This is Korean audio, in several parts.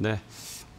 네.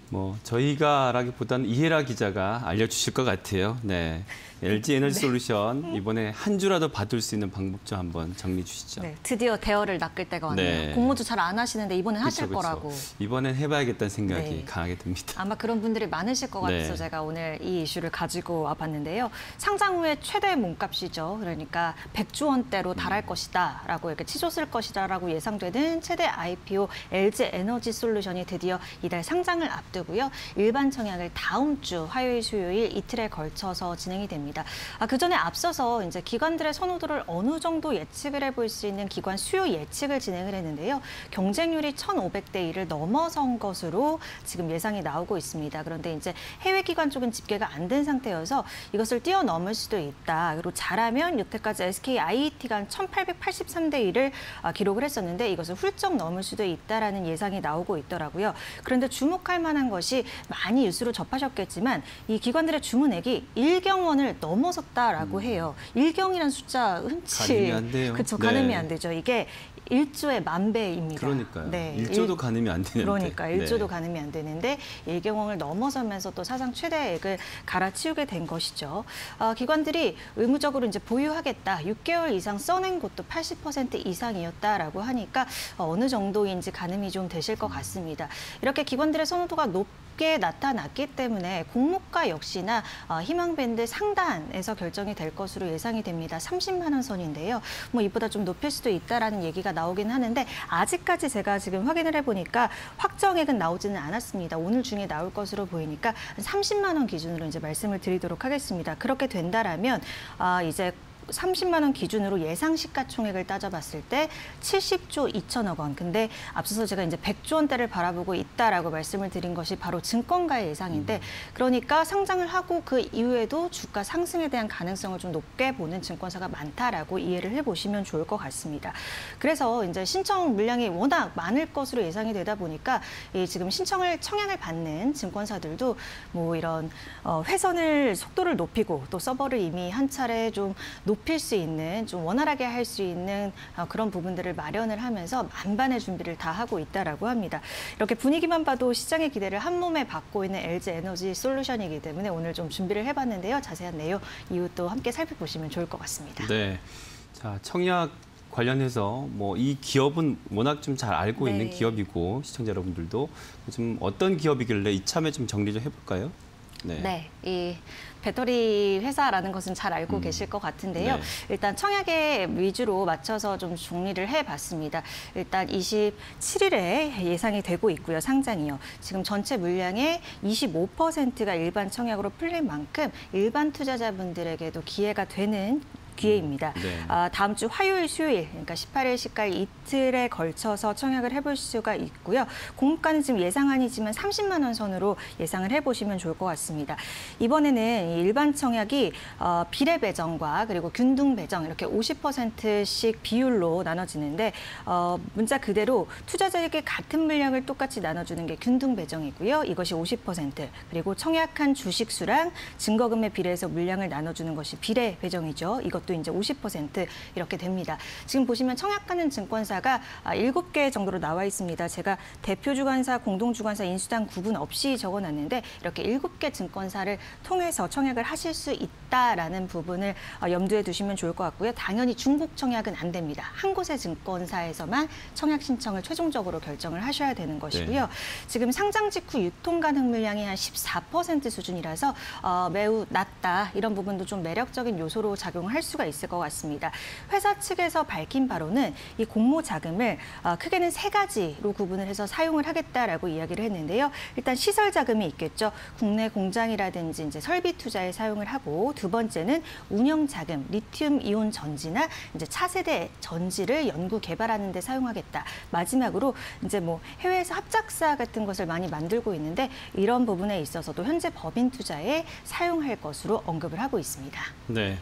뭐 저희가라기보다는 이해라 기자가 알려주실 것 같아요. 네. LG 에너지 네. 솔루션 이번에 한 주라도 받을 수 있는 방법 좀 한번 정리해 주시죠. 네, 드디어 대어를 낚을 때가 왔네요. 네. 공모도 잘안 하시는데 이번엔 하실 그쵸, 그쵸. 거라고. 이번엔 해봐야겠다는 생각이 네. 강하게 듭니다. 아마 그런 분들이 많으실 것 같아서 네. 제가 오늘 이 이슈를 가지고 와봤는데요. 상장 후에 최대 몸값이죠. 그러니까 100조 원대로 달할 것이다 라고 이렇게 치솟을 것이다 라고 예상되는 최대 IPO LG 에너지 솔루션이 드디어 이달 상장을 앞두고요. 일반 청약을 다음 주 화요일, 수요일 이틀에 걸쳐서 진행이 됩니다. 아, 그 전에 앞서서 이제 기관들의 선호도를 어느 정도 예측을 해볼 수 있는 기관 수요 예측을 진행을 했는데요. 경쟁률이 1,500대 1을 넘어선 것으로 지금 예상이 나오고 있습니다. 그런데 이제 해외 기관 쪽은 집계가 안 된 상태여서 이것을 뛰어넘을 수도 있다. 그리고 잘하면 여태까지 SK IET가 1,883대 1을 아, 기록을 했었는데 이것을 훌쩍 넘을 수도 있다라는 예상이 나오고 있더라고요. 그런데 주목할 만한 것이 많이 뉴스로 접하셨겠지만 이 기관들의 주문액이 1경원을 넘어섰다라고 해요. 1경이라는 숫자 흔치 가늠이 안 돼요. 그렇죠. 네. 가늠이 안 되죠. 이게 1조의 만 배입니다. 그러니까요. 네, 일조도 일- 가늠이 안 되는데. 그러니까 일조도 네. 가늠이 안 되는데 일경원을 넘어서면서 또 사상 최대액을 갈아치우게 된 것이죠. 어, 기관들이 의무적으로 이제 보유하겠다. 6개월 이상 써낸 곳도 80% 이상이었다라고 하니까 어, 어느 정도인지 가늠이 좀 되실 것 같습니다. 이렇게 기관들의 선호도가 높게 나타났기 때문에 공모가 역시나 어, 희망밴드 상단에서 결정이 될 것으로 예상이 됩니다. 30만 원 선인데요. 뭐 이보다 좀 높일 수도 있다라는 얘기가 나오긴 하는데 아직까지 제가 지금 확인을 해보니까 확정액은 나오지는 않았습니다. 오늘 중에 나올 것으로 보이니까 한 30만 원 기준으로 이제 말씀을 드리도록 하겠습니다. 그렇게 된다라면 아, 이제 30만 원 기준으로 예상 시가총액을 따져봤을 때 70조 2천억 원. 근데 앞서서 제가 이제 100조 원대를 바라보고 있다라고 말씀을 드린 것이 바로 증권가의 예상인데 그러니까 상장을 하고 그 이후에도 주가 상승에 대한 가능성을 좀 높게 보는 증권사가 많다라고 이해를 해보시면 좋을 것 같습니다. 그래서 이제 신청 물량이 워낙 많을 것으로 예상이 되다 보니까 이 지금 신청을 청약을 받는 증권사들도 뭐 이런 어, 회선을 속도를 높이고 또 서버를 이미 한 차례 좀 높 일수 있는 좀 원활하게 할 수 있는 어, 그런 부분들을 마련을 하면서 만반의 준비를 다 하고 있다라고 합니다. 이렇게 분위기만 봐도 시장의 기대를 한 몸에 받고 있는 LG 에너지 솔루션이기 때문에 오늘 좀 준비를 해봤는데요. 자세한 내용 이후 또 함께 살펴보시면 좋을 것 같습니다. 네. 자, 청약 관련해서 뭐 이 기업은 워낙 좀 잘 알고 네. 있는 기업이고 시청자 여러분들도 좀 어떤 기업이길래 이참에 좀 정리 좀 해볼까요? 네, 이 배터리 회사라는 것은 잘 알고 음. 계실 것 같은데요. 네. 일단 청약에 위주로 맞춰서 좀 정리를 해봤습니다. 일단 27일에 예상이 되고 있고요, 상장이요. 지금 전체 물량의 25%가 일반 청약으로 풀릴 만큼 일반 투자자분들에게도 기회가 되는 기회입니다. 네. 아, 다음 주 화요일, 수요일, 그러니까 18일, 19일 이틀에 걸쳐서 청약을 해볼 수가 있고요. 공가는 지금 예상안이지만 30만 원 선으로 예상을 해보시면 좋을 것 같습니다. 이번에는 이 일반 청약이 어, 비례 배정과 그리고 균등 배정 이렇게 50%씩 비율로 나눠지는데 어, 문자 그대로 투자자에게 같은 물량을 똑같이 나눠주는 게 균등 배정이고요. 이것이 50% 그리고 청약한 주식 수랑 증거금에 비례해서 물량을 나눠주는 것이 비례 배정이죠. 이것 도 이제 50% 이렇게 됩니다. 지금 보시면 청약하는 증권사가 아, 7개 정도로 나와 있습니다. 제가 대표 주관사, 공동 주관사, 인수당 구분 없이 적어놨는데 이렇게 7개 증권사를 통해서 청약을 하실 수 있다라는 부분을 어, 염두에 두시면 좋을 것 같고요. 당연히 중복 청약은 안 됩니다. 한 곳의 증권사에서만 청약 신청을 최종적으로 결정을 하셔야 되는 것이고요. 지금 상장 직후 유통 가능 물량이 한 14% 수준이라서 어, 매우 낮다 이런 부분도 좀 매력적인 요소로 작용을 할수 가 있을 것 같습니다. 회사 측에서 밝힌 바로는 이 공모 자금을 어, 크게는 세 가지로 구분을 해서 사용을 하겠다라고 이야기를 했는데요. 일단 시설 자금이 있겠죠. 국내 공장이라든지 이제 설비 투자에 사용을 하고 두 번째는 운영 자금, 리튬 이온 전지나 이제 차세대 전지를 연구 개발하는 데 사용하겠다. 마지막으로 이제 뭐 해외에서 합작사 같은 것을 많이 만들고 있는데 이런 부분에 있어서도 현재 법인 투자에 사용할 것으로 언급을 하고 있습니다. 네.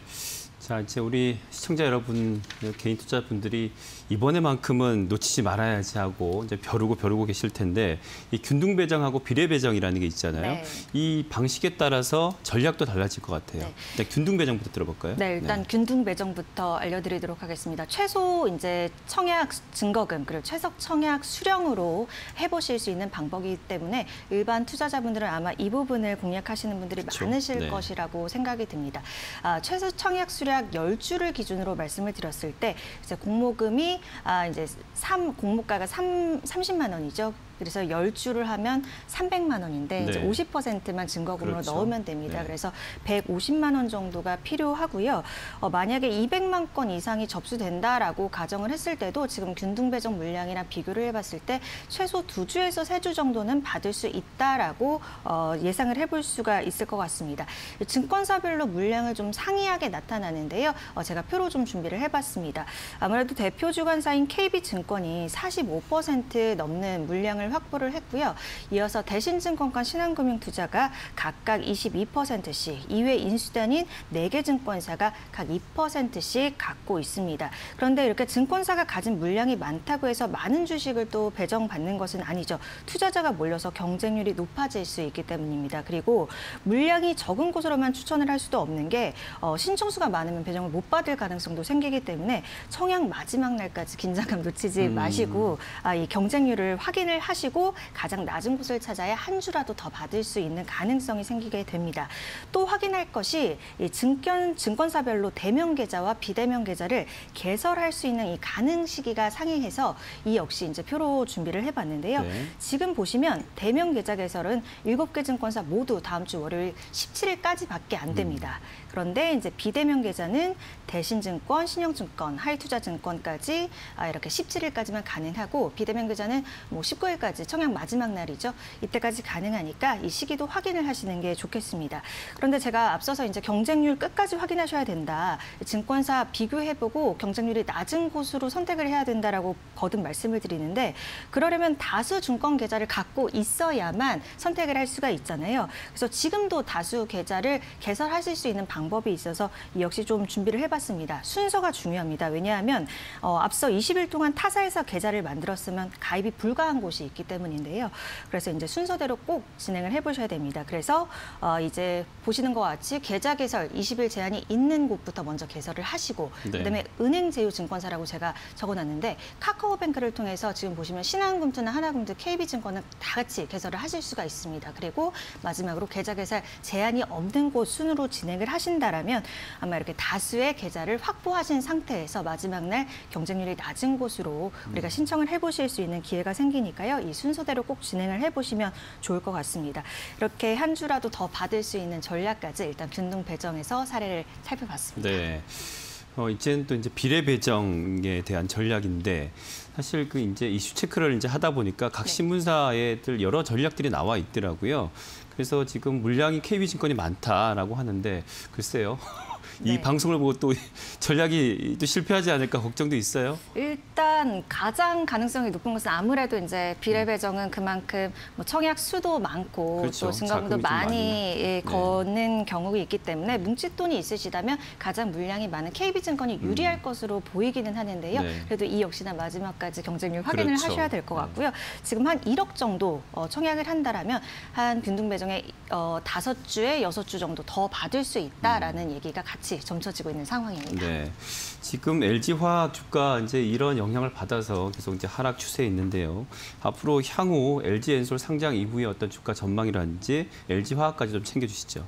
자, 이제 우리 시청자 여러분, 개인 투자분들이 이번에만큼은 놓치지 말아야지 하고 이제 벼르고 벼르고 계실 텐데 이 균등 배정하고 비례 배정이라는 게 있잖아요. 네. 이 방식에 따라서 전략도 달라질 것 같아요. 네. 일단 균등 배정부터 들어볼까요? 네, 일단 균등 배정부터 알려드리도록 하겠습니다. 최소 이제 청약 증거금 그리고 최석 청약 수령으로 해보실 수 있는 방법이기 때문에 일반 투자자분들은 아마 이 부분을 공략하시는 분들이 그렇죠. 많으실 네. 것이라고 생각이 듭니다. 아, 최소 청약 수령 10주를 기준으로 말씀을 드렸을 때 이제 공모금이 아, 이제 삼 공모가가 삼 30만 원이죠. 그래서 10주를 하면 300만 원인데 이제 네. 50%만 증거금으로 그렇죠. 넣으면 됩니다. 네. 그래서 150만 원 정도가 필요하고요. 어, 만약에 200만 건 이상이 접수된다라고 가정을 했을 때도 지금 균등 배정 물량이랑 비교를 해봤을 때 최소 두 주에서 세주 정도는 받을 수 있다라고 어, 예상을 해볼 수가 있을 것 같습니다. 증권사별로 물량을 좀 상이하게 나타나는데요. 어, 제가 표로 좀 준비를 해봤습니다. 아무래도 대표 주관사인 KB증권이 45% 넘는 물량을 확보를 했고요. 이어서 대신증권과 신한금융투자가 각각 22%씩, 이외 인수단인 4개 증권사가 각 2%씩 갖고 있습니다. 그런데 이렇게 증권사가 가진 물량이 많다고 해서 많은 주식을 또 배정받는 것은 아니죠. 투자자가 몰려서 경쟁률이 높아질 수 있기 때문입니다. 그리고 물량이 적은 곳으로만 추천을 할 수도 없는 게 어, 신청수가 많으면 배정을 못 받을 가능성도 생기기 때문에 청약 마지막 날까지 긴장감 놓치지 음. 마시고 아, 이 경쟁률을 확인을 하시 고 가장 낮은 곳을 찾아야 한 주라도 더 받을 수 있는 가능성이 생기게 됩니다. 또 확인할 것이 이 증권 증권사별로 대면 계좌와 비대면 계좌를 개설할 수 있는 이 가능 시기가 상행해서 이 역시 이제 표로 준비를 해봤는데요. 네. 지금 보시면 대면 계좌 개설은 일곱 개 증권사 모두 다음 주 월요일 17일까지밖에 안 됩니다. 그런데 이제 비대면 계좌는 대신증권, 신영증권, 하이투자증권까지 아, 이렇게 17일까지만 가능하고 비대면 계좌는 뭐 19일까지 청약 마지막 날이죠. 이때까지 가능하니까 이 시기도 확인을 하시는 게 좋겠습니다. 그런데 제가 앞서서 이제 경쟁률 끝까지 확인하셔야 된다. 증권사 비교해보고 경쟁률이 낮은 곳으로 선택을 해야 된다라고 거듭 말씀을 드리는데 그러려면 다수 증권 계좌를 갖고 있어야만 선택을 할 수가 있잖아요. 그래서 지금도 다수 계좌를 개설하실 수 있는 방법 이 있어서 이 역시 좀 준비를 해봤습니다. 순서가 중요합니다. 왜냐하면 어, 앞서 20일 동안 타사에서 계좌를 만들었으면 가입이 불가한 곳이 있기 때문인데요. 그래서 이제 순서대로 꼭 진행을 해보셔야 됩니다. 그래서 어, 이제 보시는 것과 같이 계좌 개설 20일 제한이 있는 곳부터 먼저 개설을 하시고 네. 그다음에 은행 제휴 증권사라고 제가 적어놨는데 카카오뱅크를 통해서 지금 보시면 신한금투나 하나금투, KB증권은 다 같이 개설을 하실 수가 있습니다. 그리고 마지막으로 계좌 개설 제한이 없는 곳 순으로 진행을 하 신다라면 아마 이렇게 다수의 계좌를 확보하신 상태에서 마지막 날 경쟁률이 낮은 곳으로 우리가 신청을 해보실 수 있는 기회가 생기니까요. 이 순서대로 꼭 진행을 해보시면 좋을 것 같습니다. 이렇게 한 주라도 더 받을 수 있는 전략까지 일단 균등 배정에서 사례를 살펴봤습니다. 네. 어, 이제는 또 이제 비례 배정에 대한 전략인데 사실 그 이제 이슈 체크를 이제 하다 보니까 각 네. 신문사에들 여러 전략들이 나와 있더라고요. 그래서 지금 물량이 KB증권이 많다라고 하는데 글쎄요. 이 네. 방송을 보고 또 전략이 또 실패하지 않을까 걱정도 있어요. 일단 가장 가능성이 높은 것은 아무래도 이제 비례 배정은 그만큼 뭐 청약 수도 많고 음. 그렇죠. 또좀 많이. 예, 네. 거는 경우가 있기 때문에 뭉칫돈이 있으시다면 가장 물량이 많은 KB증권이 유리할 것으로 보이기는 하는데요. 음. 네. 그래도 이 역시나 마지막까지 경쟁률 확인을 그렇죠. 하셔야 될것 네. 같고요. 지금 한 1억 정도 어, 청약을 한다라면 한 균등 배정에 어, 다섯 주에 여섯 주 정도 더 받을 수 있다라는 얘기가 같이 점쳐지고 있는 상황입니다. 음. 네. 지금 LG 화학 주가 이제 이런 영향을 받아서 계속 이제 하락 추세에 있는데요. 앞으로 향후 LG 엔솔 상장 이후의 어떤 주가 전망이라든지 LG 화학까지 좀 챙겨 주시죠.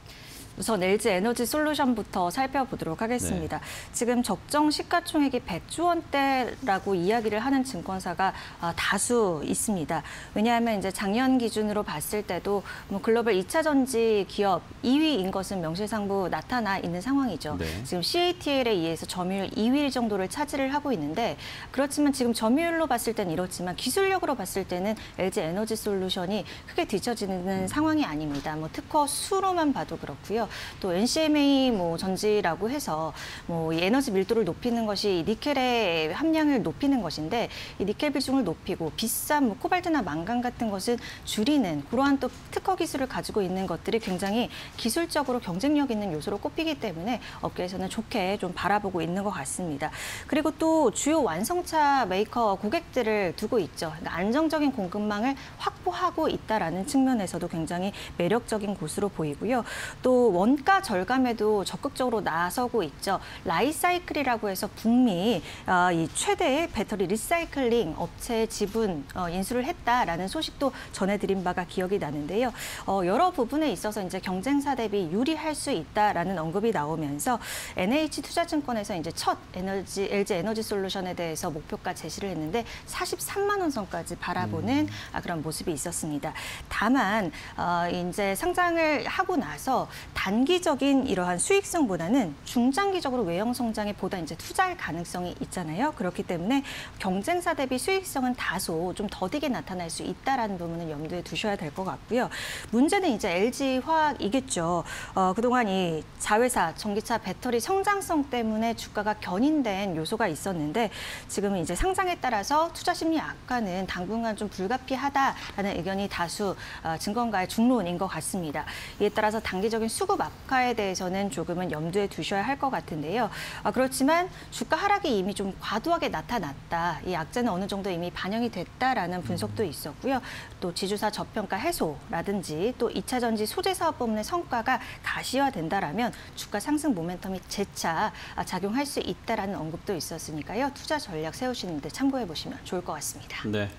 우선 LG 에너지 솔루션부터 살펴보도록 하겠습니다. 지금 적정 시가총액이 100조 원대라고 이야기를 하는 증권사가 아, 다수 있습니다. 왜냐하면 이제 작년 기준으로 봤을 때도 뭐 글로벌 2차 전지 기업 2위인 것은 명실상부 나타나 있는 상황이죠. 네. 지금 CATL에 의해서 점유율 2위 정도를 차지를 하고 있는데 그렇지만 지금 점유율로 봤을 때는 이렇지만 기술력으로 봤을 때는 LG 에너지 솔루션이 크게 뒤처지는 상황이 아닙니다. 뭐 특허 수로만 봐도 그렇고요. 있고요. 또 NCMA 뭐 전지라고 해서 뭐이 에너지 밀도를 높이는 것이 이 니켈의 함량을 높이는 것인데 이 니켈 비중을 높이고 비싼 뭐 코발트나 망간 같은 것은 줄이는 그러한 또 특허 기술을 가지고 있는 것들이 굉장히 기술적으로 경쟁력 있는 요소로 꼽히기 때문에 업계에서는 좋게 좀 바라보고 있는 것 같습니다. 그리고 또 주요 완성차 메이커 고객들을 두고 있죠. 그러니까 안정적인 공급망을 확보하고 있다라는 측면에서도 굉장히 매력적인 곳으로 보이고요. 또 원가 절감에도 적극적으로 나서고 있죠. 라이사이클이라고 해서 북미 어, 이 최대의 배터리 리사이클링 업체 지분 어, 인수를 했다라는 소식도 전해드린 바가 기억이 나는데요. 어, 여러 부분에 있어서 이제 경쟁사 대비 유리할 수 있다라는 언급이 나오면서 NH 투자증권에서 이제 첫 에너지 LG 에너지 솔루션에 대해서 목표가 제시를 했는데 43만 원 선까지 바라보는 아, 그런 모습이 있었습니다. 다만 어, 이제 상장을 하고 나서 단기적인 이러한 수익성보다는 중장기적으로 외형 성장에 보다 이제 투자할 가능성이 있잖아요. 그렇기 때문에 경쟁사 대비 수익성은 다소 좀 더디게 나타날 수 있다라는 부분은 염두에 두셔야 될 것 같고요. 문제는 이제 LG 화학이겠죠. 어, 그동안 이 자회사 전기차 배터리 성장성 때문에 주가가 견인된 요소가 있었는데 지금은 이제 상장에 따라서 투자 심리 악화는 당분간 좀 불가피하다라는 의견이 다수 어, 증권가의 중론인 것 같습니다. 이에 따라서 단기적인 수급 악화에 대해서는 조금은 염두에 두셔야 할 것 같은데요. 아, 그렇지만 주가 하락이 이미 좀 과도하게 나타났다. 이 악재는 어느 정도 이미 반영이 됐다라는 분석도 있었고요. 또 지주사 저평가 해소라든지 또 2차 전지 소재 사업 부문의 성과가 가시화된다라면 주가 상승 모멘텀이 재차 아, 작용할 수 있다라는 언급도 있었으니까요. 투자 전략 세우시는데 참고해 보시면 좋을 것 같습니다. 네.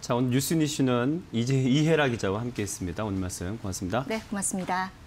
자, 오늘 뉴스 이슈는 이제 이혜라 기자와 함께했습니다. 오늘 말씀 고맙습니다. 네, 고맙습니다.